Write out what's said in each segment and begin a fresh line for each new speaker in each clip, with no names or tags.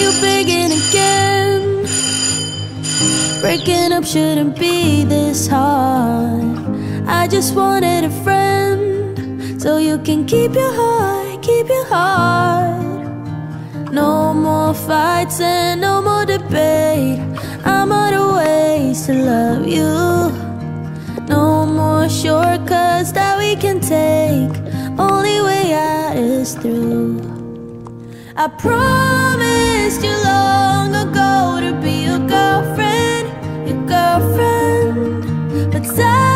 you begin again? Breaking up shouldn't be this hard. I just wanted a friend so you can keep your heart, keep your heart. No more fights and no more debate. I'm out of ways to love you. No more shortcuts that we can take. Only way out is through. I promised you long ago to be your girlfriend, your girlfriend, but.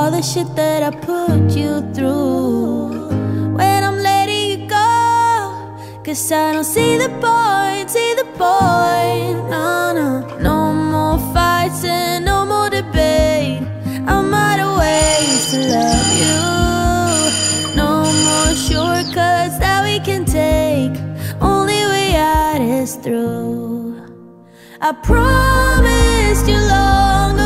all the shit that I put you through when I'm letting you go. Cause I don't see the point, see the point. No, no, no more fights and no more debate. I'm out of ways to love you. No more shortcuts that we can take. Only way out is through. I promised you long.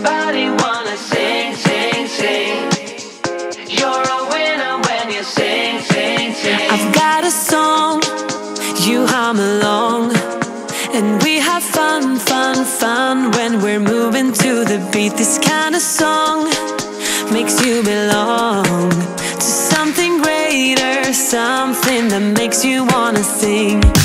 Everybody wanna sing, sing, sing. You're a winner when you sing, sing, sing.
I've got a song, you hum along. And we have fun, fun, fun when we're moving to the beat. This kind of song makes you belong to something greater, something that makes you wanna sing.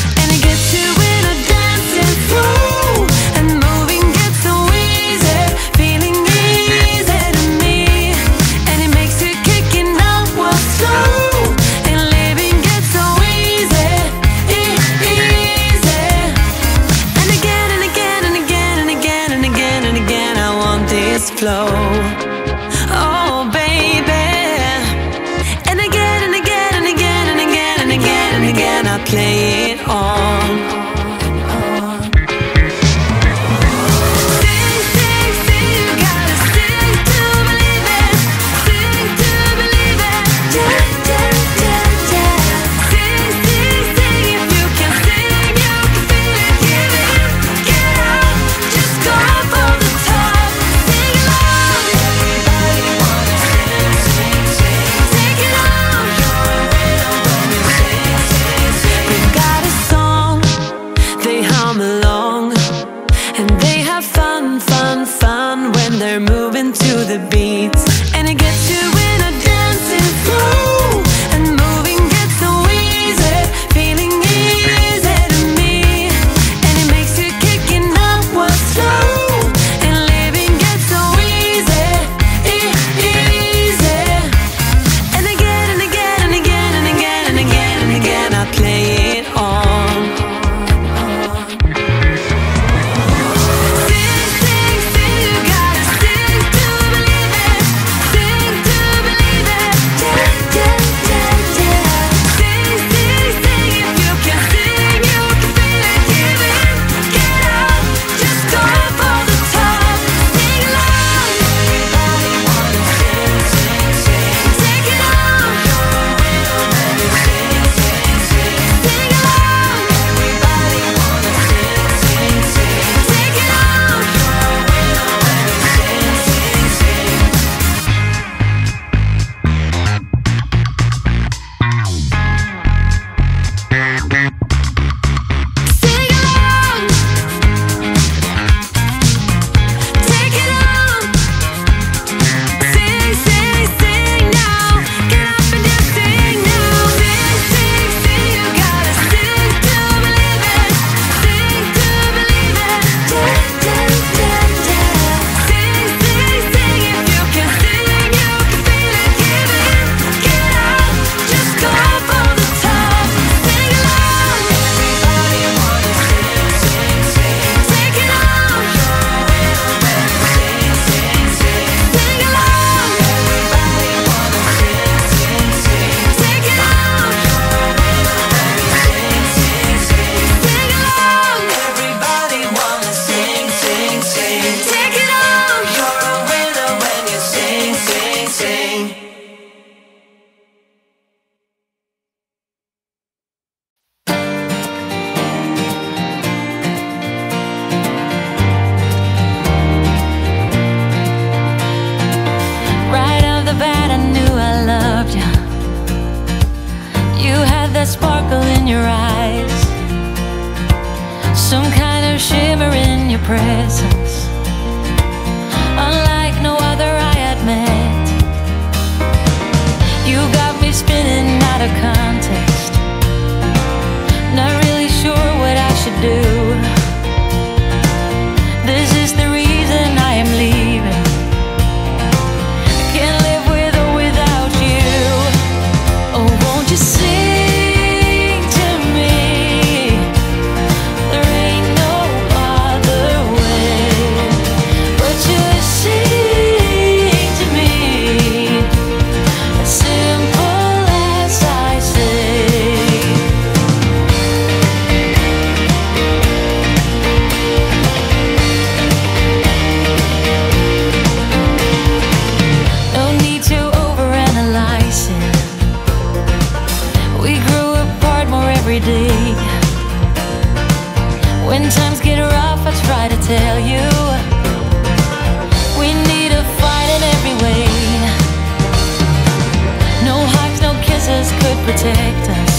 could
protect us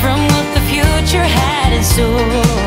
from what the future had in store.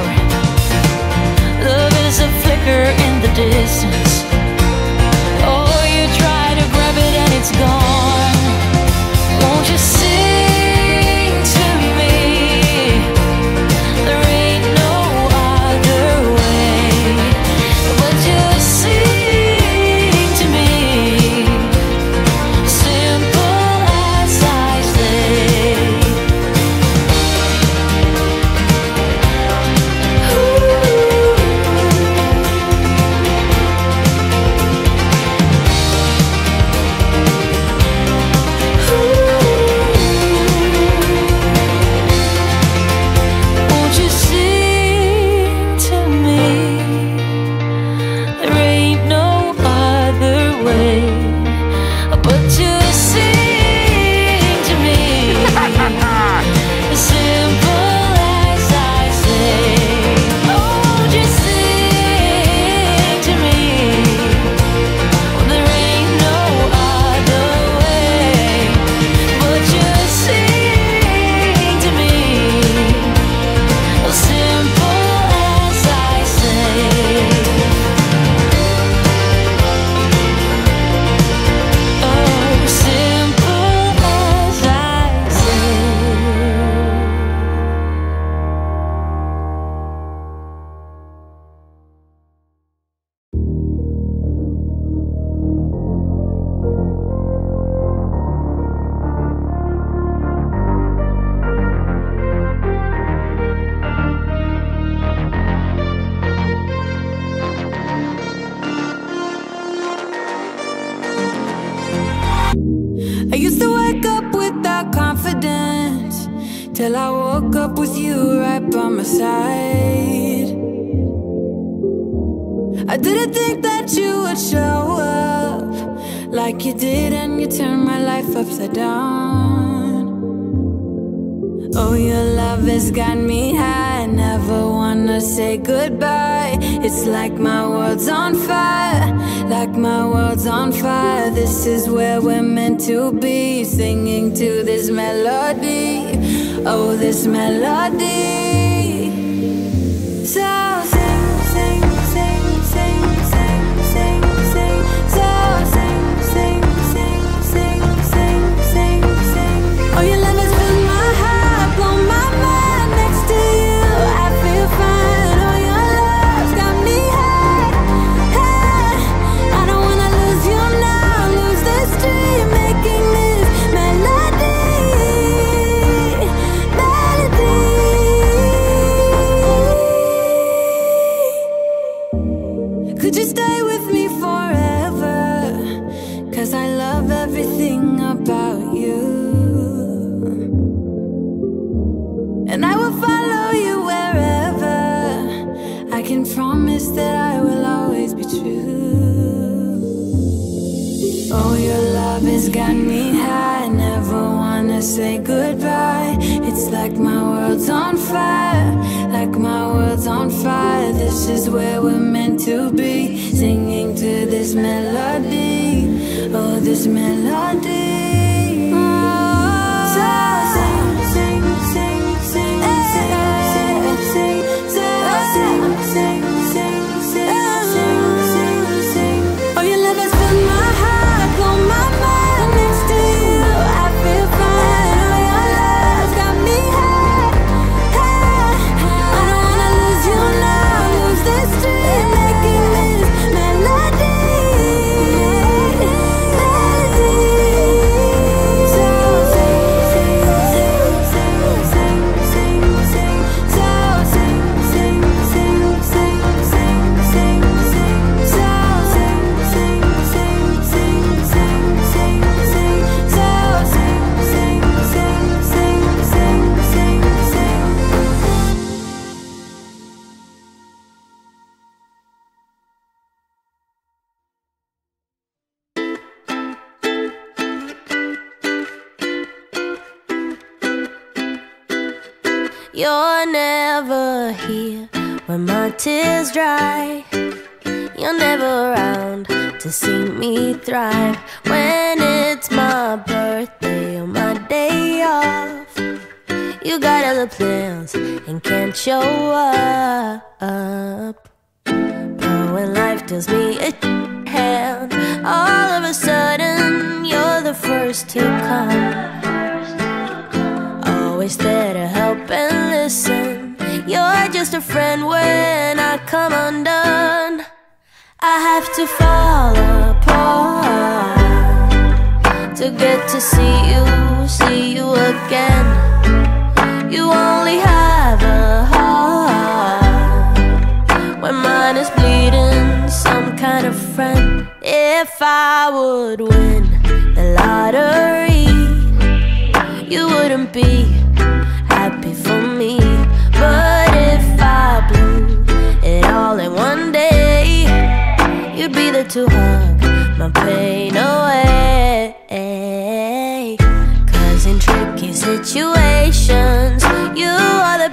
Till I woke up with you right by my side. I didn't think that you would show up Like you did and you turned my life upside down. Oh, your love has got me high. Never wanna say goodbye. It's like my world's on fire. Like my world's on fire. This is where we're meant to be. Singing to this melody. Oh, this melody. So
tears dry. You're never around to see me thrive. When it's my birthday or my day off, you got other plans and can't show up. But when life does me a hand, all of a sudden you're the first to come. Always there to help just a friend when I come undone. I have to fall apart to get to see you, see you again. You only have a heart when mine is bleeding, some kind of friend. If I would win the lottery, you wouldn't be happy for me. You'd be there to hug my pain away. Cause in tricky situations You are the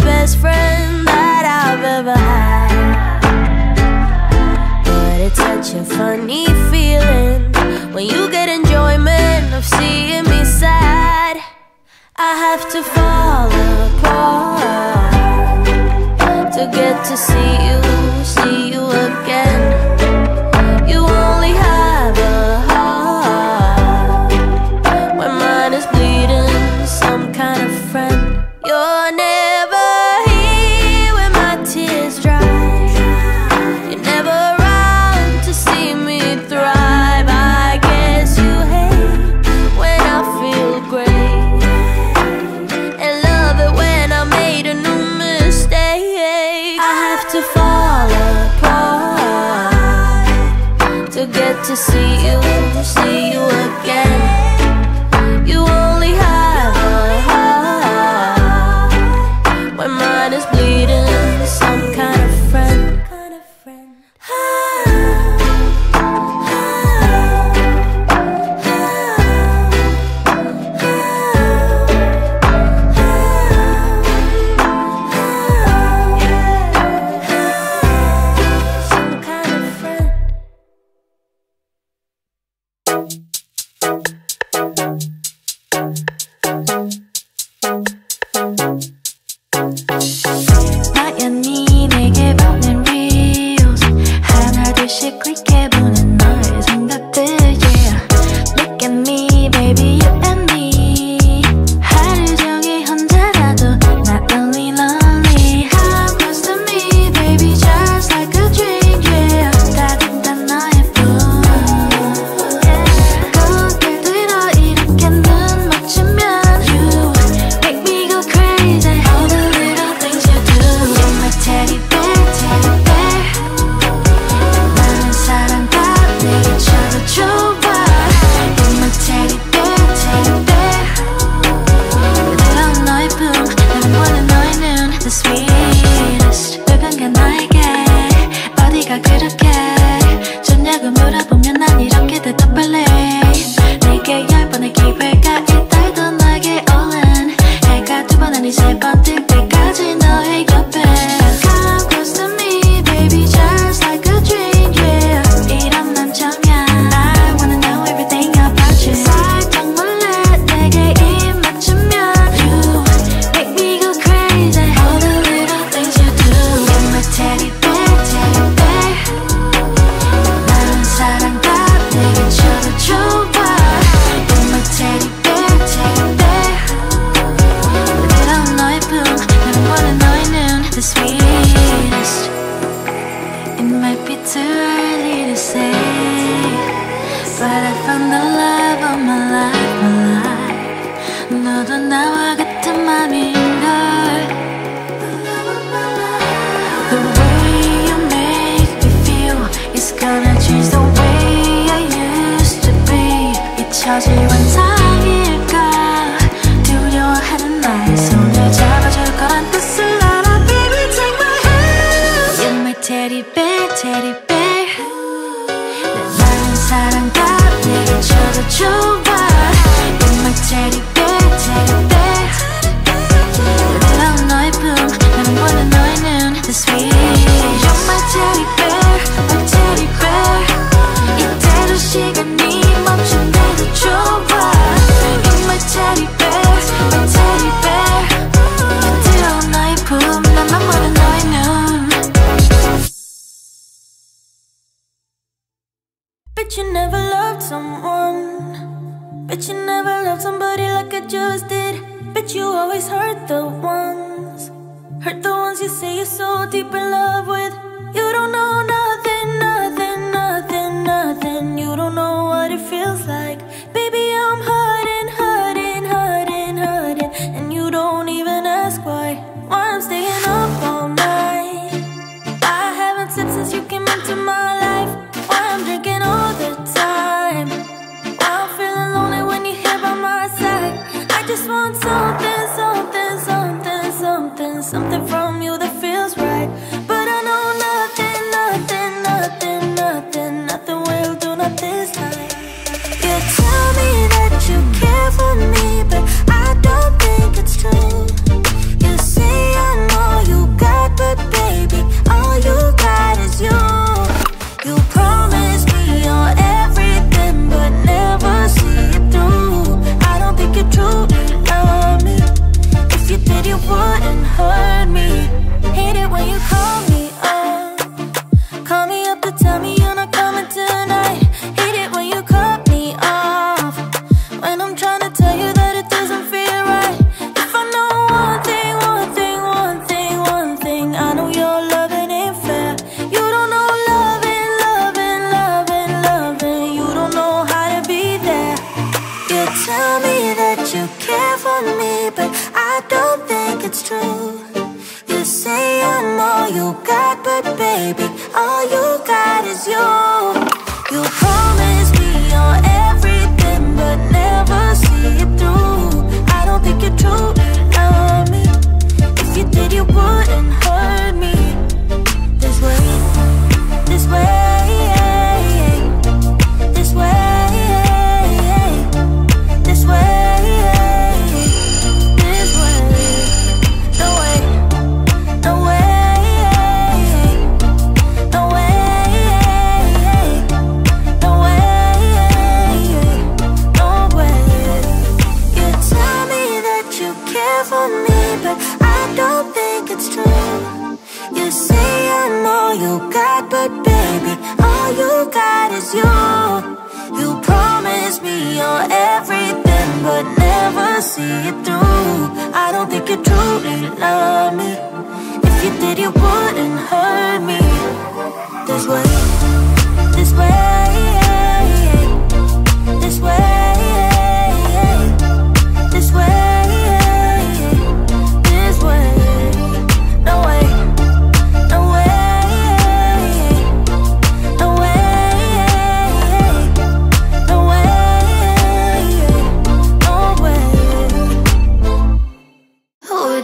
But I
found the love of my life, my life. 너도 나와 같은 맘인걸. The way you make me feel is gonna change the way I used to be. 잊혀질 원상
Bet But you never loved somebody like I just did. But you always hurt the ones. Hurt the ones you say you're so deep in love with. You don't know now.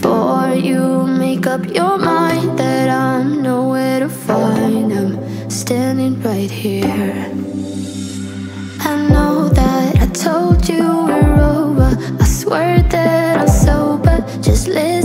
before you make up your mind that I'm nowhere to find. I'm standing right here.
I know that I told you we're over. I swear that I'm sober. Just let